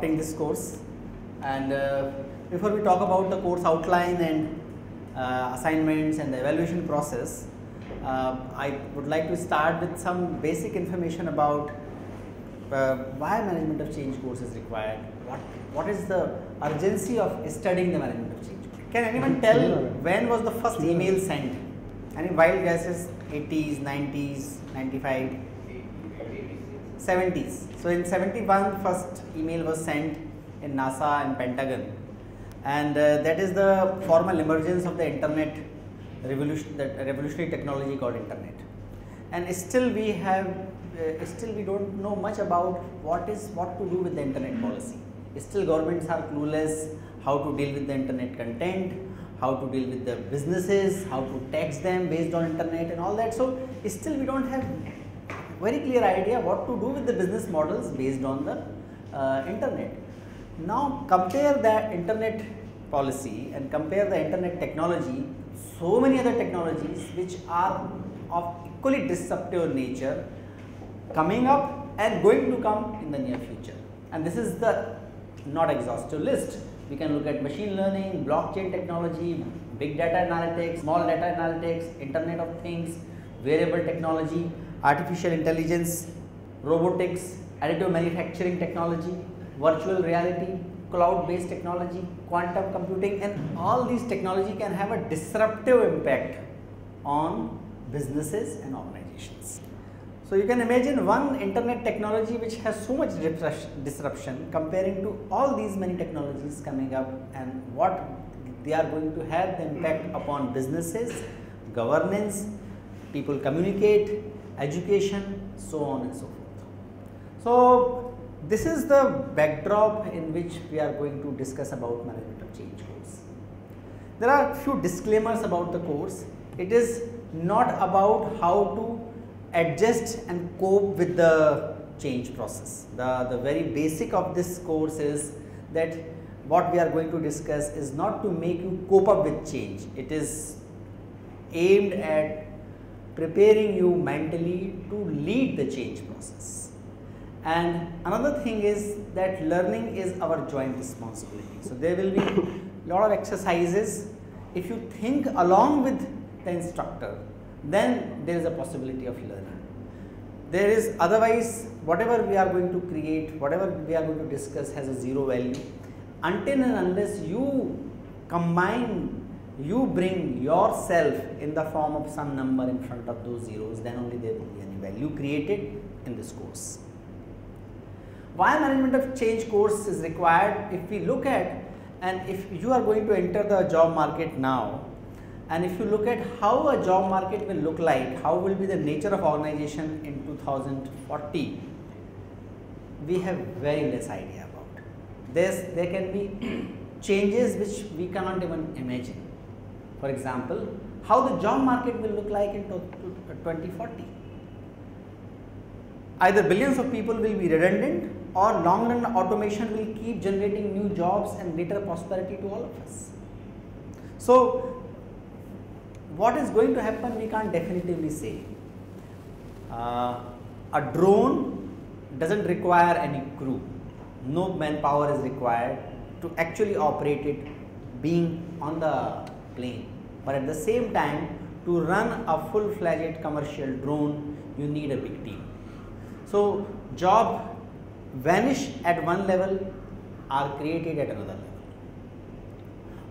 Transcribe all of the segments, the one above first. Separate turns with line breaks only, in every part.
Thanks for opting this course. And uh, before we talk about the course outline and uh, assignments and the evaluation process, uh, I would like to start with some basic information about uh, why management of change course is required. What what is the urgency of studying the management of change? Can anyone tell when was the first email sent? Any wild guesses? 80s, 90s, 95, 70s. So in 71, first email was sent in NASA and Pentagon, and uh, that is the formal emergence of the internet revolution, that revolutionary technology called internet. And still we have, uh, still we don't know much about what is what to do with the internet policy. Still governments are clueless how to deal with the internet content, how to deal with the businesses, how to tax them based on internet and all that. So still we don't have very clear idea what to do with the business models based on the uh, internet. Now compare the internet policy and compare the internet technology, so many other technologies which are of equally disruptive nature coming up and going to come in the near future. And this is the not exhaustive list. We can look at machine learning, blockchain technology, big data analytics, small data analytics, internet of things, wearable technology, artificial intelligence, robotics, additive manufacturing technology, virtual reality, cloud based technology, quantum computing and all these technology can have a disruptive impact on businesses and organizations. So you can imagine one internet technology which has so much disruption comparing to all these many technologies coming up and what they are going to have the impact upon businesses, governance, people communicate, education, so on and so forth. So this is the backdrop in which we are going to discuss about management of change course. There are few disclaimers about the course. It is not about how to adjust and cope with the change process. The, the very basic of this course is that what we are going to discuss is not to make you cope up with change. It is aimed at preparing you mentally to lead the change process. And another thing is that learning is our joint responsibility. So there will be a lot of exercises. If you think along with the instructor, then there is a possibility of learning. There is otherwise whatever we are going to create, whatever we are going to discuss has a zero value until and unless you combine, you bring yourself in the form of some number in front of those zeros, then only there will be any value created in this course. Why management of change course is required? If we look at and if you are going to enter the job market now, and if you look at how a job market will look like, how will be the nature of organization in 2040, we have very less idea about. There's, there can be changes which we cannot even imagine. For example, how the job market will look like in 2040. Either billions of people will be redundant or long run automation will keep generating new jobs and greater prosperity to all of us. So, what is going to happen we can't definitively say. Uh, a drone doesn't require any crew, no manpower is required to actually operate it being on the plane, but at the same time to run a full fledged commercial drone you need a big team. So, job vanish at one level are created at another level.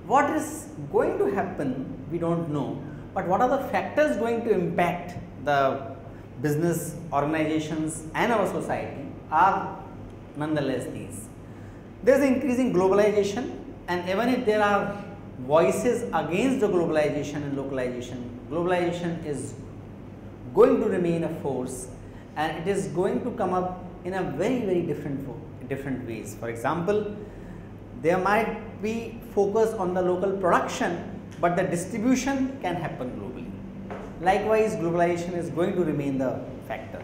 What is going to happen we do not know but what are the factors going to impact the business organizations and our society are nonetheless these. There is increasing globalization and even if there are voices against the globalization and localization, globalization is going to remain a force and it is going to come up in a very very different different ways. For example, there might be focus on the local production but the distribution can happen globally. Likewise, globalization is going to remain the factor.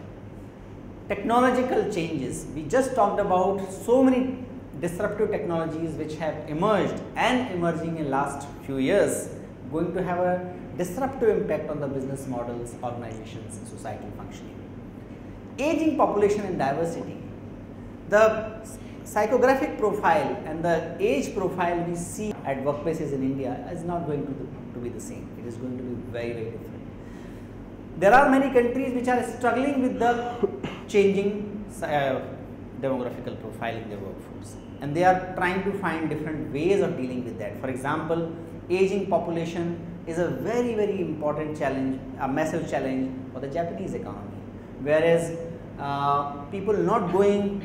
Technological changes, we just talked about so many disruptive technologies which have emerged and emerging in the last few years going to have a disruptive impact on the business models, organizations and societal functioning. Aging population and diversity, the psychographic profile and the age profile we see at workplaces in India is not going to, the, to be the same. It is going to be very, very different. There are many countries which are struggling with the changing uh, demographical profile in their workforce and they are trying to find different ways of dealing with that. For example, aging population is a very, very important challenge, a massive challenge for the Japanese economy. Whereas uh, people not going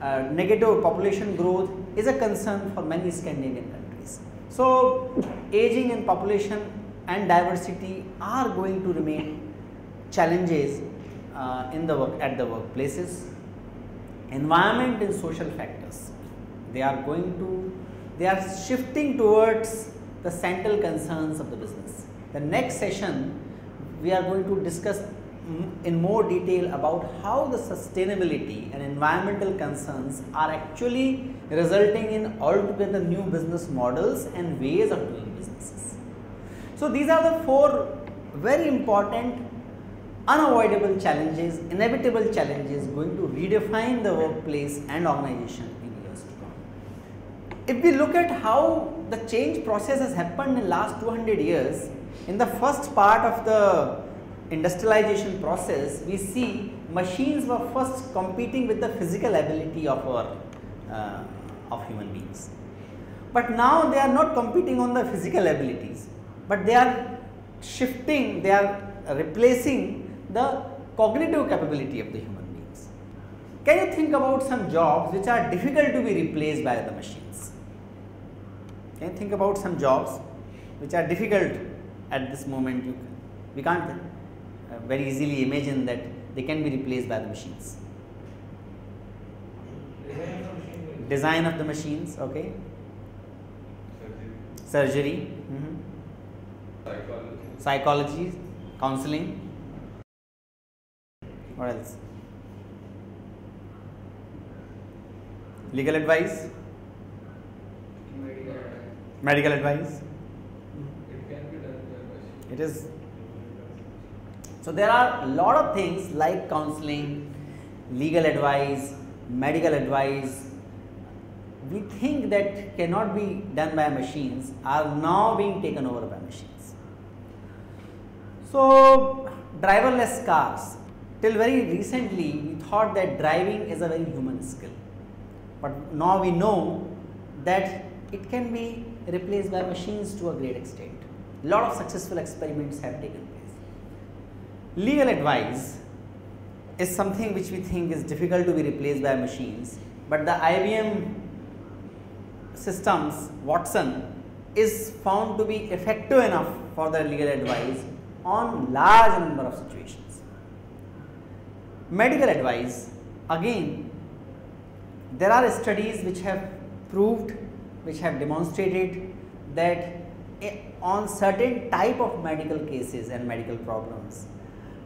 uh, negative population growth is a concern for many Scandinavian countries. So, aging and population and diversity are going to remain challenges uh, in the work at the workplaces. Environment and social factors, they are going to, they are shifting towards the central concerns of the business. The next session, we are going to discuss in more detail about how the sustainability and environmental concerns are actually resulting in altogether new business models and ways of doing businesses. So, these are the four very important unavoidable challenges, inevitable challenges going to redefine the workplace and organization in years to come. If we look at how the change process has happened in the last 200 years, in the first part of the industrialization process, we see machines were first competing with the physical ability of our uh, of human beings. But now they are not competing on the physical abilities, but they are shifting, they are replacing the cognitive capability of the human beings. Can you think about some jobs which are difficult to be replaced by the machines? Can you think about some jobs which are difficult at this moment? You can, we can't uh, very easily imagine that they can be replaced by the machines. Design of the machines, okay. Surgery, mm -hmm. psychology. psychology, counseling. What else? Legal advice. Medical advice. Medical advice.
It can be done by machine.
It is so there are a lot of things like counseling, legal advice, medical advice. We think that cannot be done by machines are now being taken over by machines. So driverless cars, till very recently we thought that driving is a very human skill. But now we know that it can be replaced by machines to a great extent. A lot of successful experiments have taken place. Legal advice is something which we think is difficult to be replaced by machines, but the IBM systems Watson is found to be effective enough for the legal advice on large number of situations. Medical advice again there are studies which have proved which have demonstrated that on certain type of medical cases and medical problems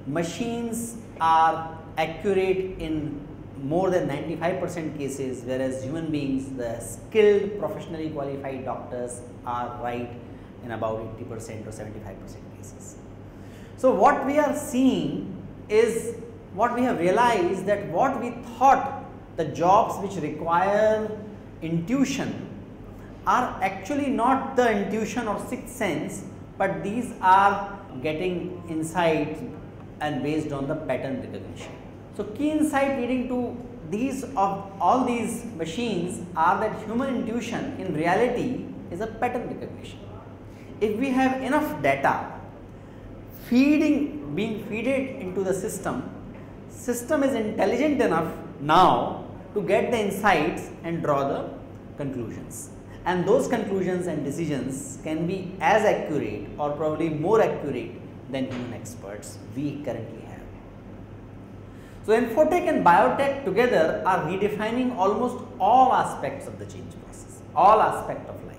machines are accurate in more than 95 percent cases whereas human beings the skilled professionally qualified doctors are right in about 80 percent or 75 percent cases. So, what we are seeing is what we have realized that what we thought the jobs which require intuition are actually not the intuition or sixth sense, but these are getting insights and based on the pattern recognition. So, key insight leading to these of all these machines are that human intuition in reality is a pattern recognition. If we have enough data feeding being feeded into the system, system is intelligent enough now to get the insights and draw the conclusions and those conclusions and decisions can be as accurate or probably more accurate than human experts we currently have. So, Infotech and Biotech together are redefining almost all aspects of the change process, all aspect of life.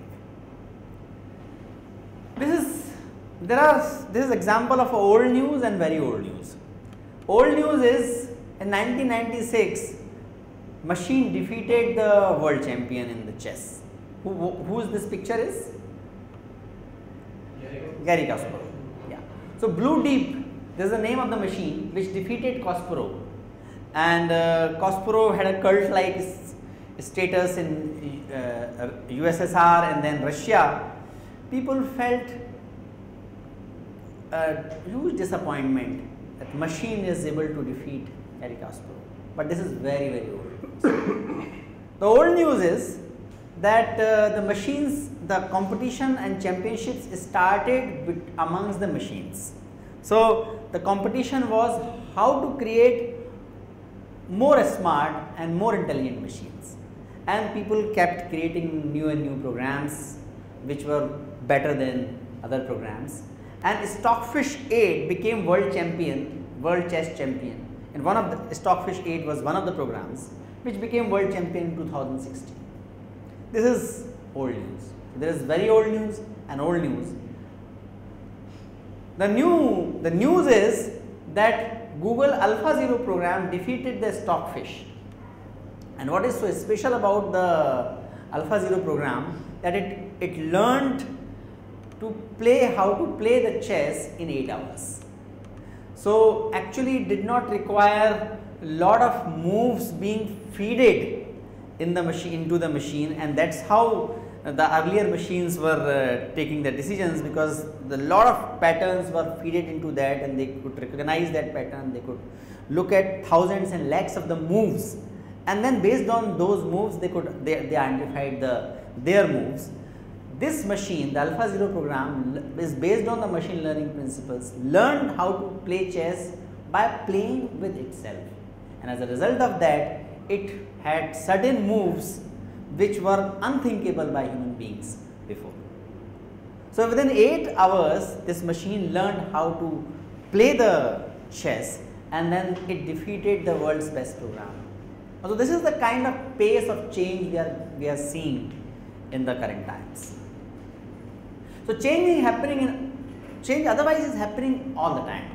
This is, there are, this is example of old news and very old news. Old news is in 1996, machine defeated the world champion in the chess. Who, whose this picture is? Garry Kasparov. Yeah. So, Blue Deep this is the name of the machine which defeated Kasparov and uh, Kasparov had a cult like status in uh, USSR and then Russia, people felt a huge disappointment that machine is able to defeat Garry Kasparov. But this is very very old. the old news is that uh, the machines, the competition and championships started amongst the machines. So, the competition was how to create more smart and more intelligent machines and people kept creating new and new programs which were better than other programs and Stockfish 8 became world champion, world chess champion and one of the Stockfish 8 was one of the programs which became world champion in 2016. This is old news. There is very old news and old news. The new the news is that Google AlphaZero program defeated the Stockfish. And what is so special about the AlphaZero program that it, it learned to play how to play the chess in 8 hours. So, actually it did not require a lot of moves being feeded in the machine into the machine and that is how the earlier machines were uh, taking the decisions because the lot of patterns were feeded into that and they could recognize that pattern they could look at thousands and lakhs of the moves and then based on those moves they could they, they identified the their moves. This machine the AlphaZero program is based on the machine learning principles learned how to play chess by playing with itself. And as a result of that it had certain moves which were unthinkable by human beings before. So, within 8 hours this machine learned how to play the chess and then it defeated the world's best program. So, this is the kind of pace of change we are, we are seeing in the current times. So, change is happening in change otherwise is happening all the time.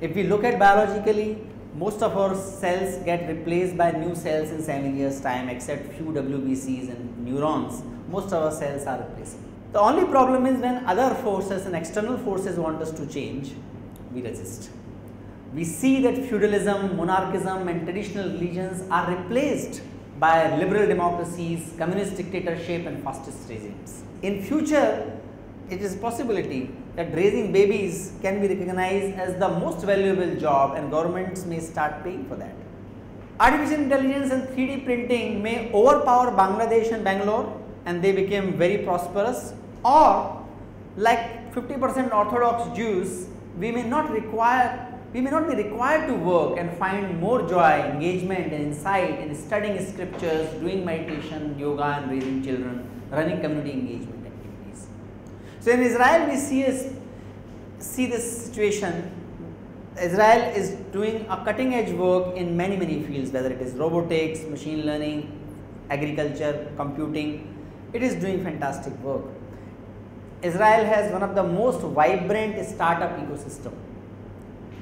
If we look at biologically most of our cells get replaced by new cells in 7 years time except few WBCs and neurons, most of our cells are replaceable. The only problem is when other forces and external forces want us to change, we resist. We see that feudalism, monarchism and traditional religions are replaced by liberal democracies, communist dictatorship and fascist regimes. In future, it is a possibility that raising babies can be recognized as the most valuable job and governments may start paying for that. Artificial intelligence and 3D printing may overpower Bangladesh and Bangalore and they became very prosperous or like 50 percent orthodox Jews we may not require we may not be required to work and find more joy, engagement and insight in studying scriptures, doing meditation, yoga and raising children, running community engagement. So, in Israel we see, see this situation Israel is doing a cutting edge work in many many fields whether it is robotics, machine learning, agriculture, computing, it is doing fantastic work. Israel has one of the most vibrant startup ecosystem.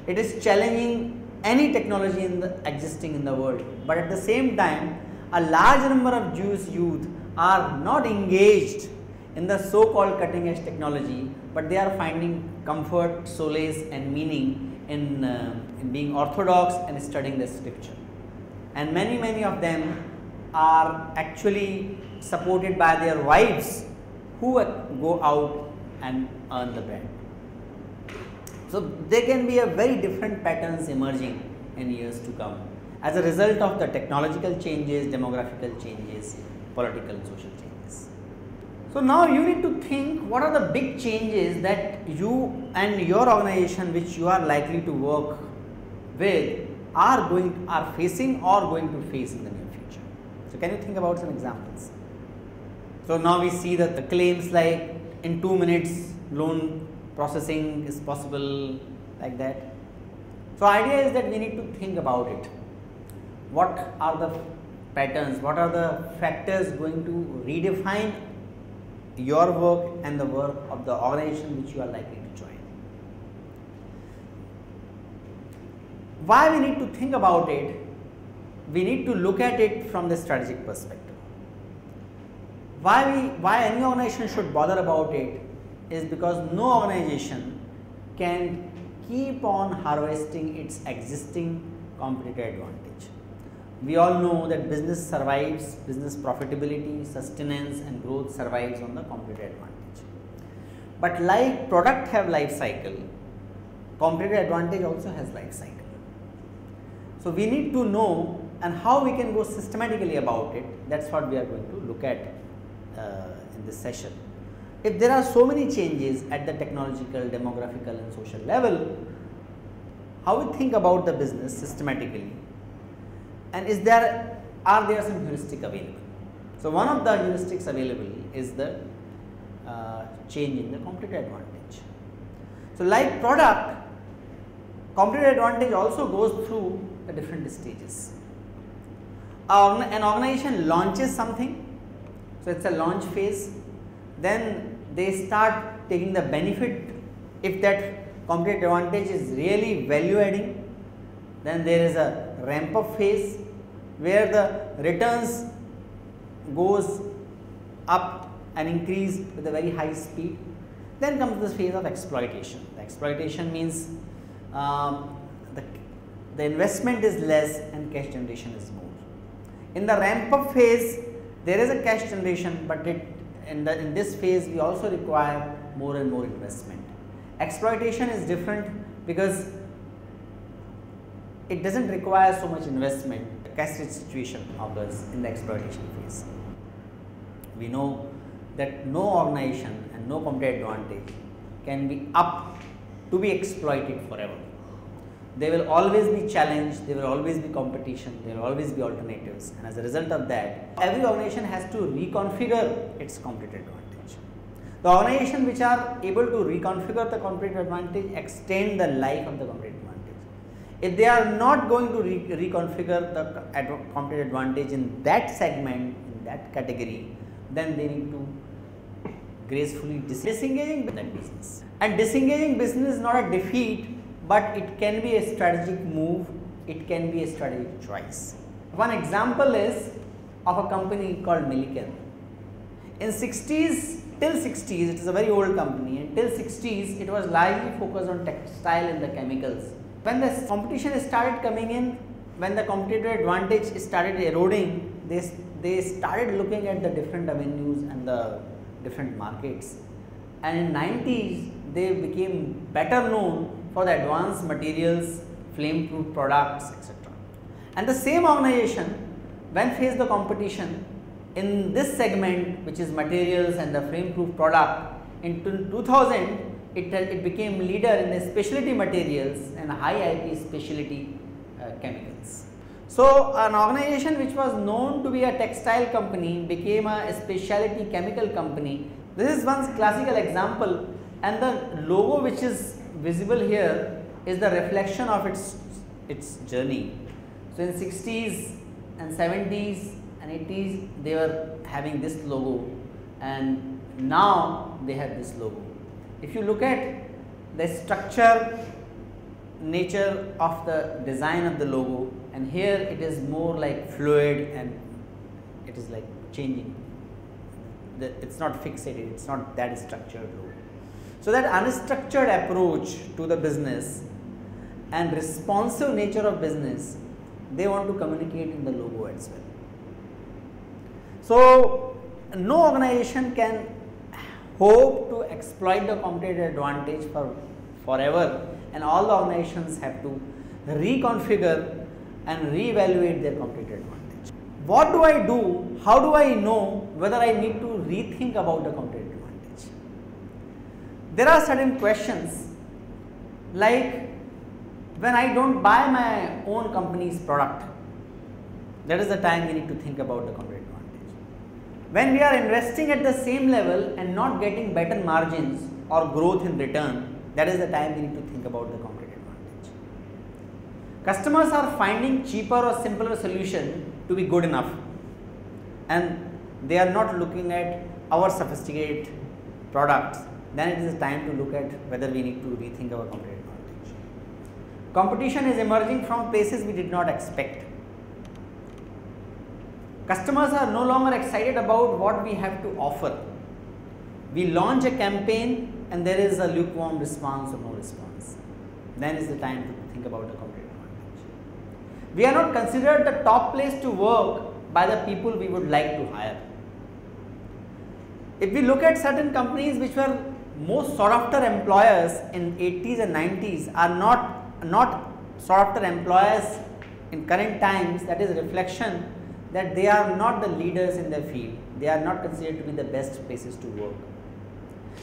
It is challenging any technology in the existing in the world, but at the same time a large number of Jewish youth are not engaged in the so called cutting edge technology, but they are finding comfort, solace and meaning in, uh, in being orthodox and studying the scripture. And many many of them are actually supported by their wives who go out and earn the bread. So, there can be a very different patterns emerging in years to come as a result of the technological changes, demographical changes, political and social changes. So, now you need to think what are the big changes that you and your organization which you are likely to work with are going are facing or going to face in the near future. So, can you think about some examples? So, now we see that the claims like in 2 minutes loan processing is possible like that. So, idea is that we need to think about it. What are the patterns, what are the factors going to redefine your work and the work of the organization which you are likely to join. Why we need to think about it? We need to look at it from the strategic perspective. Why we why any organization should bother about it is because no organization can keep on harvesting its existing competitive advantage. We all know that business survives, business profitability, sustenance and growth survives on the competitive advantage. But like product have life cycle, competitive advantage also has life cycle. So, we need to know and how we can go systematically about it that is what we are going to look at uh, in this session. If there are so many changes at the technological, demographical and social level, how we think about the business systematically and is there are there some heuristic available. So, one of the heuristics available is the uh, change in the competitive advantage. So, like product competitive advantage also goes through the different stages. An organization launches something, so it is a launch phase, then they start taking the benefit if that competitive advantage is really value adding, then there is a ramp up phase where the returns goes up and increase with a very high speed. Then comes this phase of exploitation. The exploitation means um, the, the investment is less and cash generation is more. In the ramp up phase, there is a cash generation, but it in, the, in this phase we also require more and more investment. Exploitation is different because it does not require so much investment cash rich situation occurs in the exploitation phase. We know that no organization and no competitive advantage can be up to be exploited forever. There will always be challenge, there will always be competition, there will always be alternatives and as a result of that every organization has to reconfigure its competitive advantage. The organization which are able to reconfigure the competitive advantage extend the life of the competitive if they are not going to re reconfigure the competitive advantage in that segment, in that category, then they need to gracefully disengaging that business. And disengaging business is not a defeat, but it can be a strategic move, it can be a strategic choice. One example is of a company called Milliken. In 60s, till 60s, it is a very old company, and till 60s, it was largely focused on textile and the chemicals when the competition started coming in, when the competitive advantage started eroding, they, they started looking at the different avenues and the different markets. And in 90s, they became better known for the advanced materials, flame proof products, etc. And the same organization, when faced the competition in this segment, which is materials and the flame proof product, in 2000, it, it became leader in the specialty materials and high IP specialty uh, chemicals. So, an organization which was known to be a textile company became a specialty chemical company. This is one classical example and the logo which is visible here is the reflection of its, its journey. So, in 60s and 70s and 80s they were having this logo and now they have this logo. If you look at the structure nature of the design of the logo and here it is more like fluid and it is like changing. It's not fixated, it's not that structured logo. So, that unstructured approach to the business and responsive nature of business, they want to communicate in the logo as well. So, no organization can hope to exploit the competitive advantage for forever and all the organizations have to reconfigure and reevaluate their competitive advantage. What do I do? How do I know whether I need to rethink about the competitive advantage? There are certain questions like when I do not buy my own company's product, that is the time we need to think about the competitive when we are investing at the same level and not getting better margins or growth in return, that is the time we need to think about the competitive advantage. Customers are finding cheaper or simpler solution to be good enough and they are not looking at our sophisticated products, then it is time to look at whether we need to rethink our competitive advantage. Competition is emerging from places we did not expect Customers are no longer excited about what we have to offer. We launch a campaign and there is a lukewarm response or no response. Then is the time to think about a competitive advantage. we are not considered the top place to work by the people we would like to hire. If we look at certain companies which were most sought after employers in 80s and 90s are not not sought after employers in current times that is reflection that they are not the leaders in their field. They are not considered to be the best places to work.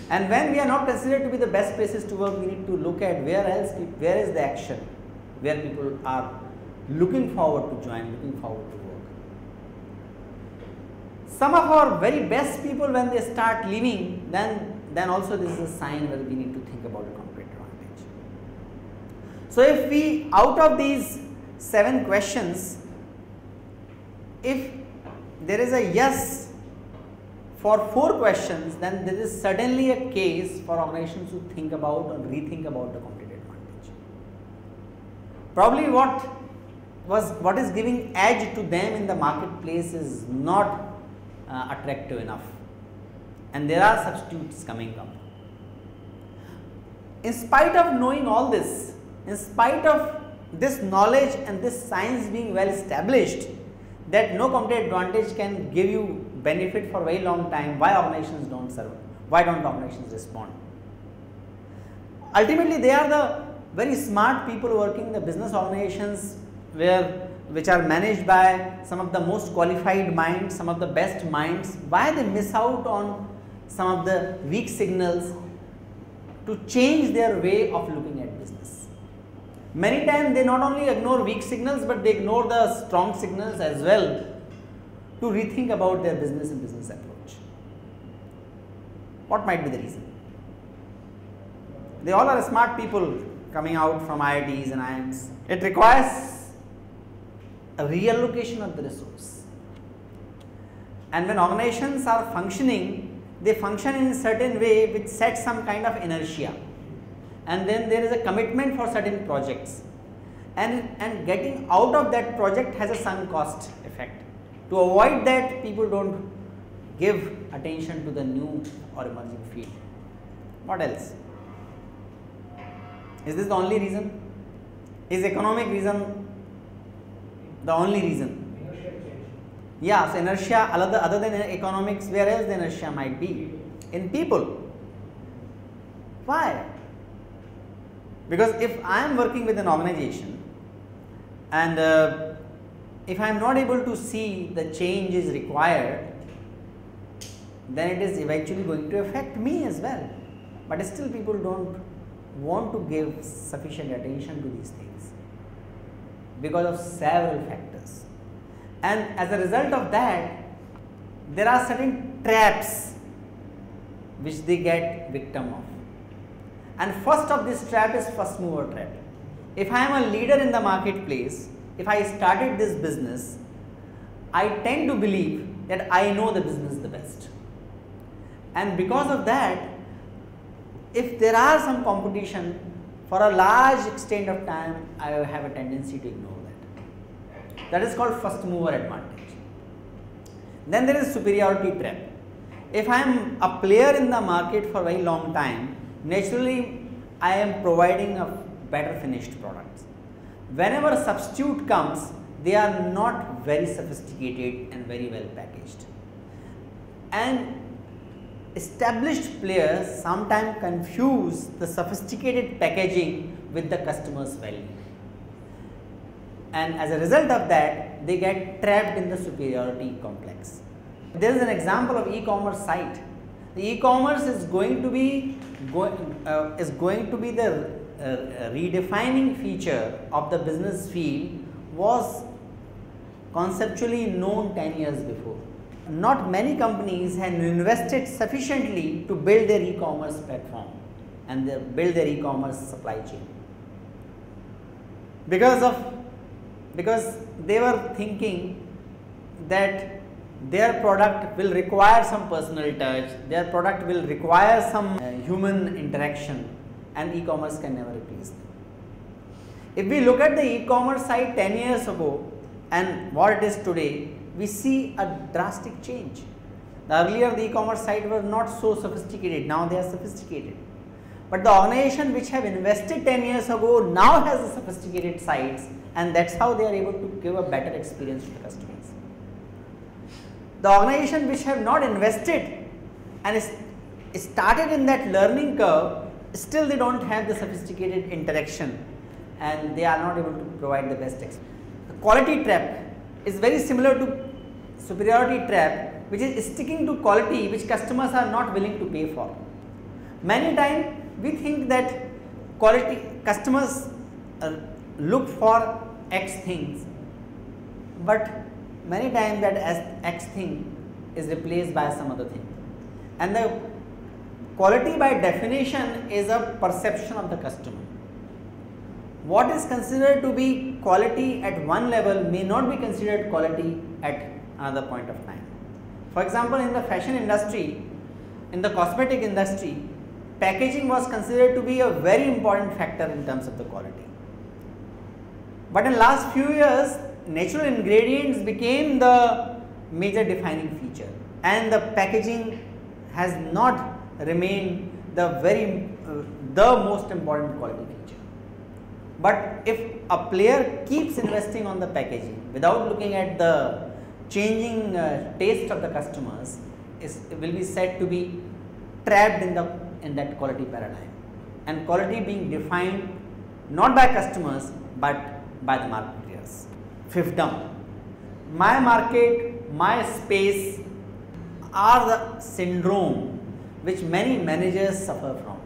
And when we are not considered to be the best places to work we need to look at where else where is the action where people are looking forward to join looking forward to work. Some of our very best people when they start leaving then then also this is a sign where we need to think about a competitive advantage. So, if we out of these 7 questions, if there is a yes for 4 questions, then there is certainly a case for organizations to think about or rethink about the competitive advantage. Probably what was what is giving edge to them in the marketplace is not uh, attractive enough and there are substitutes coming up. In spite of knowing all this, in spite of this knowledge and this science being well established that no competitive advantage can give you benefit for very long time, why organizations don't serve? Why don't organizations respond? Ultimately, they are the very smart people working in the business organizations where which are managed by some of the most qualified minds, some of the best minds, why they miss out on some of the weak signals to change their way of looking. Many times they not only ignore weak signals, but they ignore the strong signals as well to rethink about their business and business approach. What might be the reason? They all are smart people coming out from IITs and IIMs. It requires a reallocation of the resource. And when organizations are functioning they function in a certain way which sets some kind of inertia and then there is a commitment for certain projects and, and getting out of that project has a sunk cost effect. To avoid that people do not give attention to the new or emerging field. What else? Is this the only reason? Is economic reason the only reason? Yeah, so inertia other, other than economics, where else the inertia might be? In people. Why? Because if I am working with an organization and uh, if I am not able to see the change is required, then it is eventually going to affect me as well. But still people do not want to give sufficient attention to these things because of several factors and as a result of that there are certain traps which they get victim of and first of this trap is first mover trap if i am a leader in the marketplace if i started this business i tend to believe that i know the business the best and because of that if there are some competition for a large extent of time i have a tendency to ignore that. that is called first mover advantage. Then there is superiority trap. If I am a player in the market for a very long time, naturally I am providing a better finished product. Whenever substitute comes, they are not very sophisticated and very well packaged. And established players sometimes confuse the sophisticated packaging with the customer's value and as a result of that they get trapped in the superiority complex. There is an example of e-commerce site. The e-commerce is going to be go, uh, is going to be the uh, redefining feature of the business field was conceptually known 10 years before. Not many companies had invested sufficiently to build their e-commerce platform and build their e-commerce supply chain. Because of because they were thinking that their product will require some personal touch, their product will require some uh, human interaction and e-commerce can never replace them. If we look at the e-commerce site 10 years ago and what it is today, we see a drastic change. The earlier the e-commerce site were not so sophisticated, now they are sophisticated. but the organization which have invested 10 years ago now has sophisticated sites and that's how they are able to give a better experience to the customers. The organization which have not invested and is, started in that learning curve still they don't have the sophisticated interaction and they are not able to provide the best experience. The quality trap is very similar to superiority trap which is sticking to quality which customers are not willing to pay for. Many times we think that quality customers uh, look for X things, but many times that X thing is replaced by some other thing. And the quality by definition is a perception of the customer. What is considered to be quality at one level may not be considered quality at another point of time. For example, in the fashion industry, in the cosmetic industry, packaging was considered to be a very important factor in terms of the quality. But in last few years, natural ingredients became the major defining feature and the packaging has not remained the very uh, the most important quality feature. But if a player keeps investing on the packaging without looking at the changing uh, taste of the customers is will be said to be trapped in the in that quality paradigm and quality being defined not by customers but by the marketeers. Fiefdom, my market, my space are the syndrome which many managers suffer from.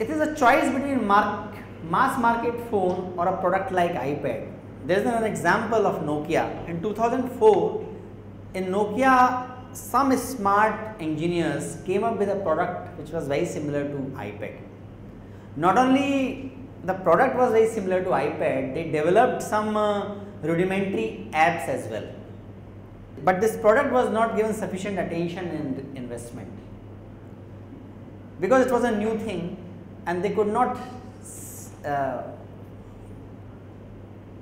It is a choice between mark, mass market phone or a product like iPad. There is an example of Nokia. In 2004, in Nokia, some smart engineers came up with a product which was very similar to iPad. Not only the product was very similar to iPad, they developed some uh, rudimentary apps as well. But this product was not given sufficient attention and investment because it was a new thing and they could not uh,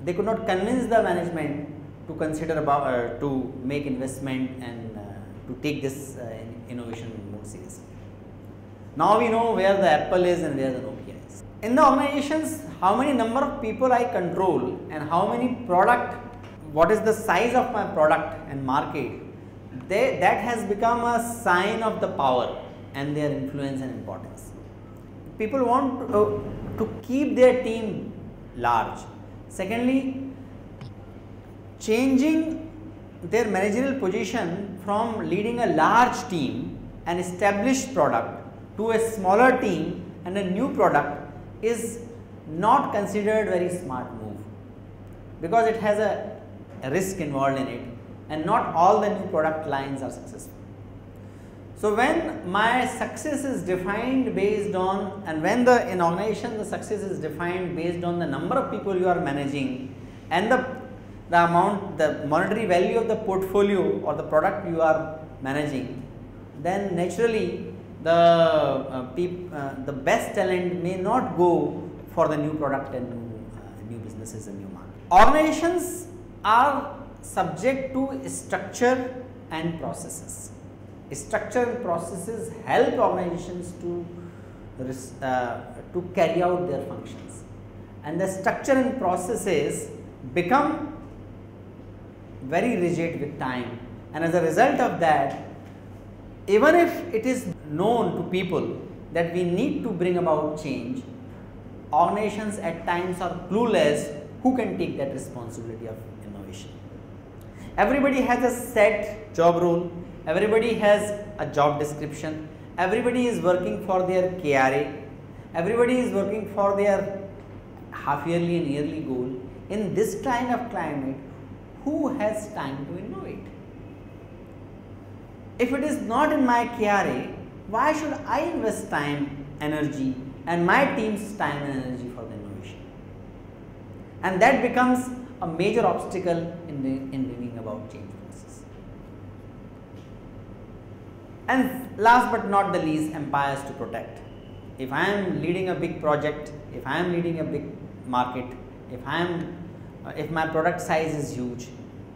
they could not convince the management to consider about uh, to make investment and uh, to take this uh, innovation more seriously. Now we know where the Apple is and where the Nokia. In the organizations, how many number of people I control and how many product, what is the size of my product and market, they, that has become a sign of the power and their influence and importance. People want to, uh, to keep their team large. Secondly, changing their managerial position from leading a large team, an established product to a smaller team and a new product is not considered very smart move because it has a, a risk involved in it and not all the new product lines are successful. So, when my success is defined based on and when the in organization the success is defined based on the number of people you are managing and the the amount, the monetary value of the portfolio or the product you are managing, then naturally the uh, uh, the best talent may not go for the new product and new, uh, new businesses and new market. Organizations are subject to structure and processes. Structure and processes help organizations to uh, to carry out their functions and the structure and processes become very rigid with time and as a result of that even if it is known to people that we need to bring about change organizations at times are clueless who can take that responsibility of innovation. Everybody has a set job role. Everybody has a job description. Everybody is working for their KRA everybody is working for their half yearly and yearly goal. In this kind of climate who has time to innovate? If it is not in my KRA, why should I invest time, energy and my team's time and energy for the innovation? And that becomes a major obstacle in, the, in bringing about change process. And last but not the least, empires to protect. If I am leading a big project, if I am leading a big market, if I am uh, if my product size is huge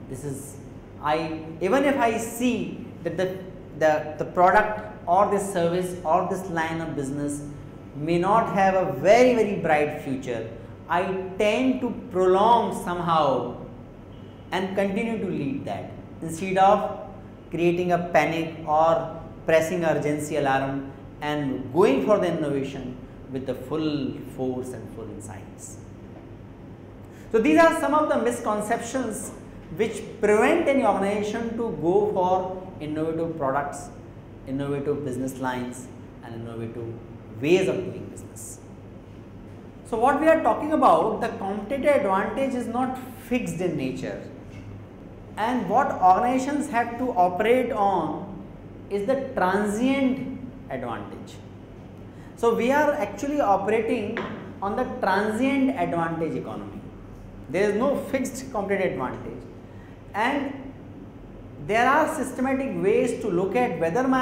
this is I even if I see that the the, the product or this service or this line of business may not have a very very bright future, I tend to prolong somehow and continue to lead that instead of creating a panic or pressing urgency alarm and going for the innovation with the full force and full insights. So, these are some of the misconceptions which prevent any organization to go for innovative products, innovative business lines and innovative ways of doing business. So, what we are talking about the competitive advantage is not fixed in nature and what organizations have to operate on is the transient advantage. So, we are actually operating on the transient advantage economy. There is no fixed competitive advantage and there are systematic ways to look at whether my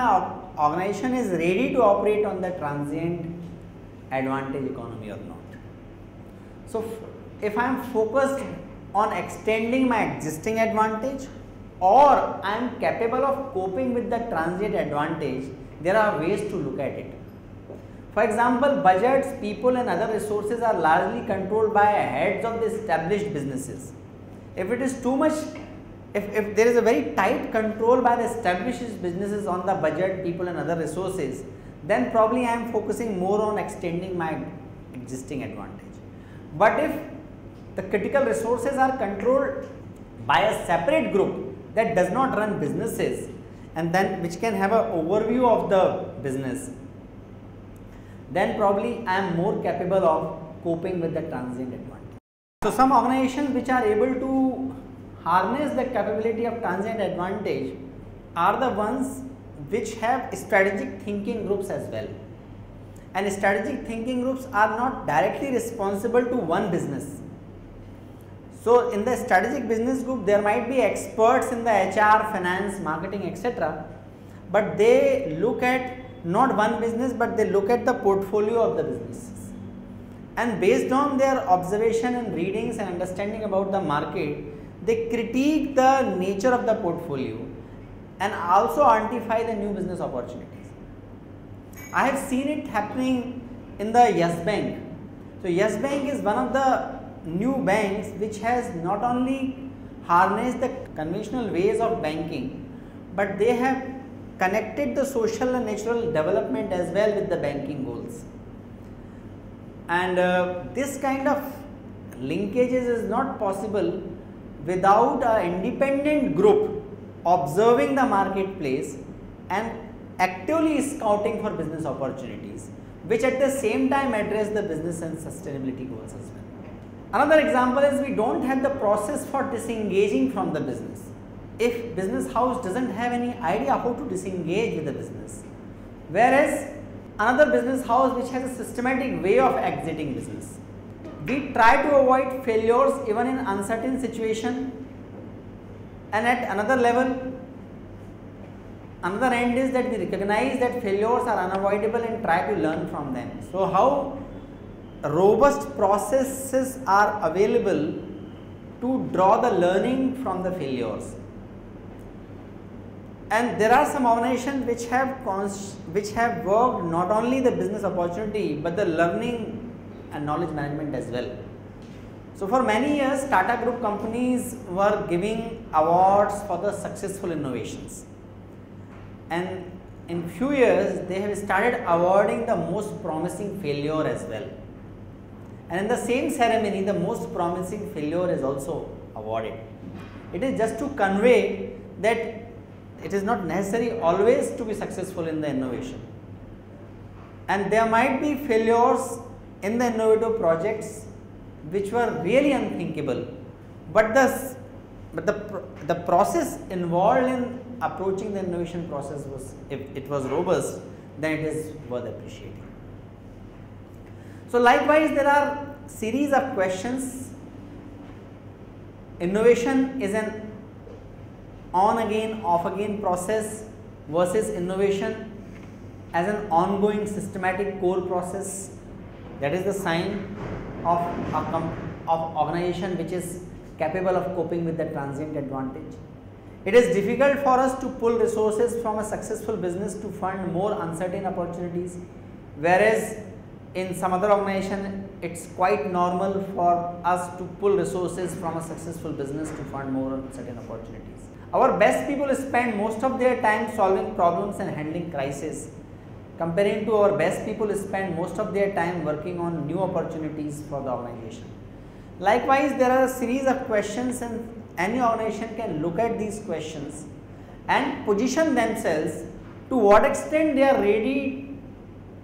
organization is ready to operate on the transient advantage economy or not. So, if I am focused on extending my existing advantage or I am capable of coping with the transient advantage, there are ways to look at it. For example, budgets, people and other resources are largely controlled by heads of the established businesses. If it is too much, if, if there is a very tight control by the established businesses on the budget, people and other resources, then probably I am focusing more on extending my existing advantage. But if the critical resources are controlled by a separate group that does not run businesses and then which can have an overview of the business then probably I am more capable of coping with the transient advantage. So, some organizations which are able to harness the capability of transient advantage are the ones which have strategic thinking groups as well. And strategic thinking groups are not directly responsible to one business. So, in the strategic business group there might be experts in the HR, finance, marketing etc. But they look at not one business but they look at the portfolio of the businesses and based on their observation and readings and understanding about the market they critique the nature of the portfolio and also identify the new business opportunities. I have seen it happening in the Yes Bank. So, Yes Bank is one of the new banks which has not only harnessed the conventional ways of banking, but they have connected the social and natural development as well with the banking goals. And uh, this kind of linkages is not possible without an independent group observing the marketplace and actively scouting for business opportunities which at the same time address the business and sustainability goals as well. Another example is we do not have the process for disengaging from the business if business house does not have any idea how to disengage with the business. Whereas another business house which has a systematic way of exiting business. We try to avoid failures even in uncertain situation and at another level another end is that we recognize that failures are unavoidable and try to learn from them. So, how robust processes are available to draw the learning from the failures and there are some organizations which have which have worked not only the business opportunity but the learning and knowledge management as well. So, for many years Tata Group companies were giving awards for the successful innovations and in few years they have started awarding the most promising failure as well. And in the same ceremony the most promising failure is also awarded. It is just to convey that it is not necessary always to be successful in the innovation. And there might be failures in the innovative projects which were really unthinkable, but the, but the, the process involved in approaching the innovation process was, if it was robust, then it is worth appreciating. So, likewise there are series of questions. Innovation is an on again off again process versus innovation as an ongoing systematic core process that is the sign of a of organization which is capable of coping with the transient advantage. It is difficult for us to pull resources from a successful business to fund more uncertain opportunities, whereas in some other organization it's quite normal for us to pull resources from a successful business to fund more uncertain opportunities. Our best people spend most of their time solving problems and handling crises comparing to our best people spend most of their time working on new opportunities for the organization. Likewise, there are a series of questions and any organization can look at these questions and position themselves to what extent they are ready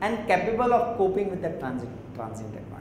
and capable of coping with the transient, transient.